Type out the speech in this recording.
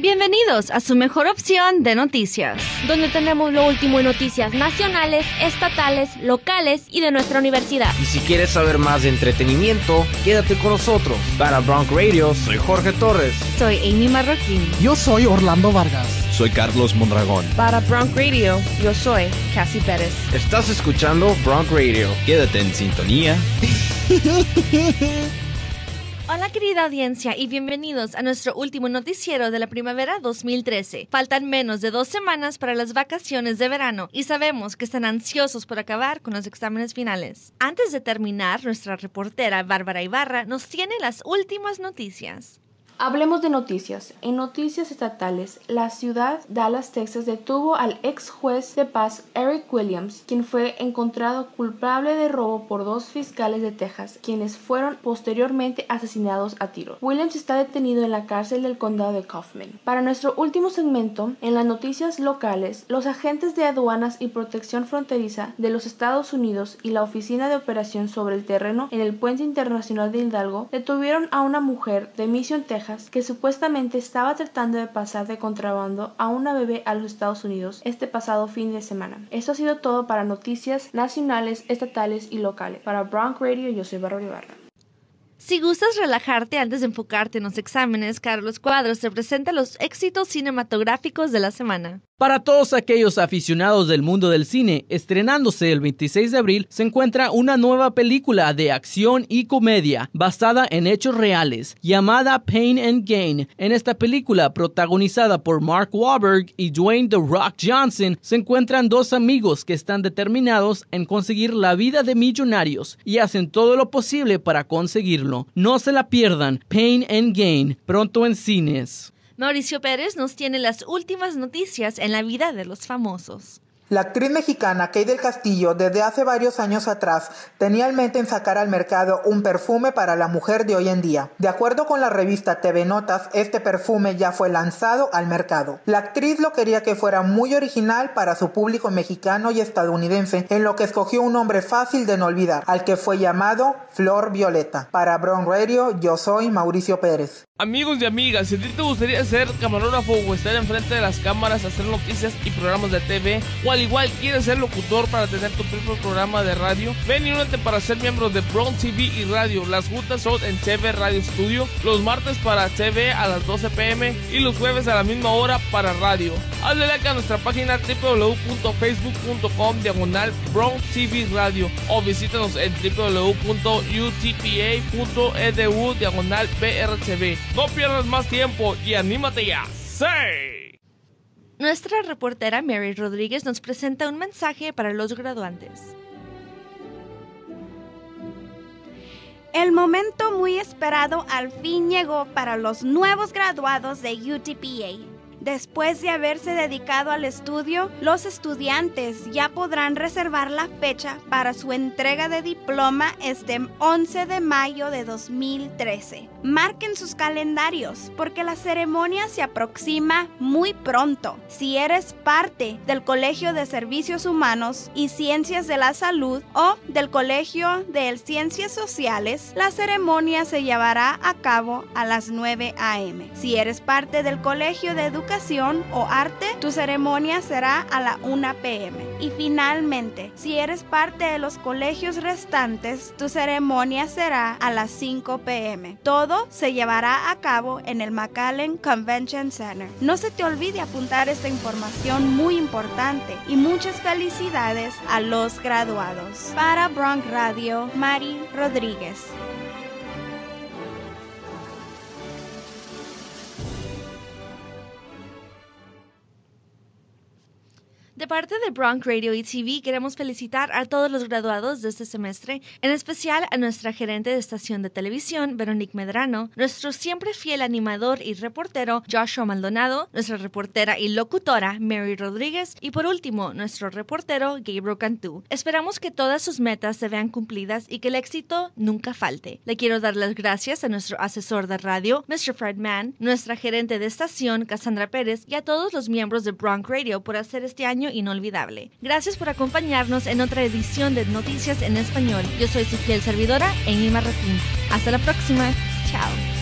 Bienvenidos a su mejor opción de noticias, donde tenemos lo último en noticias nacionales, estatales, locales y de nuestra universidad. Y si quieres saber más de entretenimiento, quédate con nosotros. Para Bronc Radio, soy Jorge Torres. Soy Amy Marroquín. Yo soy Orlando Vargas. Soy Carlos Mondragón. Para Bronc Radio, yo soy Cassie Pérez. Estás escuchando Bronc Radio. Quédate en sintonía. Hola querida audiencia y bienvenidos a nuestro último noticiero de la primavera 2013. Faltan menos de dos semanas para las vacaciones de verano y sabemos que están ansiosos por acabar con los exámenes finales. Antes de terminar, nuestra reportera Bárbara Ibarra nos tiene las últimas noticias. Hablemos de noticias. En noticias estatales, la ciudad Dallas, Texas detuvo al ex juez de paz Eric Williams, quien fue encontrado culpable de robo por dos fiscales de Texas, quienes fueron posteriormente asesinados a tiro. Williams está detenido en la cárcel del condado de Kaufman. Para nuestro último segmento, en las noticias locales, los agentes de aduanas y protección fronteriza de los Estados Unidos y la Oficina de Operación sobre el Terreno en el Puente Internacional de Hidalgo detuvieron a una mujer de Mission, Texas, que supuestamente estaba tratando de pasar de contrabando a una bebé a los Estados Unidos este pasado fin de semana. Esto ha sido todo para noticias nacionales, estatales y locales. Para Bronc Radio, yo soy Bárbara Ibarra. Si gustas relajarte antes de enfocarte en los exámenes, Carlos Cuadros te presenta los éxitos cinematográficos de la semana. Para todos aquellos aficionados del mundo del cine, estrenándose el 26 de abril se encuentra una nueva película de acción y comedia basada en hechos reales llamada Pain and Gain. En esta película, protagonizada por Mark Wahlberg y Dwayne The Rock Johnson, se encuentran dos amigos que están determinados en conseguir la vida de millonarios y hacen todo lo posible para conseguirlo. No se la pierdan, Pain and Gain, pronto en cines. Mauricio Pérez nos tiene las últimas noticias en la vida de los famosos. La actriz mexicana Kay del Castillo desde hace varios años atrás tenía en mente en sacar al mercado un perfume para la mujer de hoy en día. De acuerdo con la revista TV Notas, este perfume ya fue lanzado al mercado. La actriz lo quería que fuera muy original para su público mexicano y estadounidense, en lo que escogió un nombre fácil de no olvidar, al que fue llamado Flor Violeta. Para Brown Radio, yo soy Mauricio Pérez. Amigos y amigas, si a ti te gustaría ser camarógrafo o estar enfrente de las cámaras, hacer noticias y programas de TV, al igual quieres ser locutor para tener tu propio programa de radio, ven y únete para ser miembro de Brown TV y Radio. Las juntas son en TV Radio Studio, los martes para TV a las 12 pm y los jueves a la misma hora para radio. Hazle like a nuestra página www.facebook.com diagonal Brown TV Radio o visítanos en www.utpa.edu diagonal BRTV. No pierdas más tiempo y anímate ya. ¡Sí! Nuestra reportera Mary Rodríguez nos presenta un mensaje para los graduantes. El momento muy esperado al fin llegó para los nuevos graduados de UTPA. Después de haberse dedicado al estudio, los estudiantes ya podrán reservar la fecha para su entrega de diploma este 11 de mayo de 2013. Marquen sus calendarios porque la ceremonia se aproxima muy pronto. Si eres parte del Colegio de Servicios Humanos y Ciencias de la Salud o del Colegio de Ciencias Sociales, la ceremonia se llevará a cabo a las 9 a.m. Si eres parte del Colegio de Educación o arte, tu ceremonia será a la 1 pm. Y finalmente, si eres parte de los colegios restantes, tu ceremonia será a las 5 pm. Todo se llevará a cabo en el McAllen Convention Center. No se te olvide apuntar esta información muy importante y muchas felicidades a los graduados. Para Bronx Radio, Mari Rodríguez. De parte de Bronx Radio y TV, queremos felicitar a todos los graduados de este semestre, en especial a nuestra gerente de estación de televisión, Veronique Medrano, nuestro siempre fiel animador y reportero, Joshua Maldonado, nuestra reportera y locutora, Mary Rodríguez, y por último, nuestro reportero, Gabriel Cantú. Esperamos que todas sus metas se vean cumplidas y que el éxito nunca falte. Le quiero dar las gracias a nuestro asesor de radio, Mr. Fred Mann, nuestra gerente de estación, Cassandra Pérez, y a todos los miembros de Bronx Radio por hacer este año inolvidable. Gracias por acompañarnos en otra edición de Noticias en Español. Yo soy su fiel servidora, Amy Marroquín. Hasta la próxima. Chao.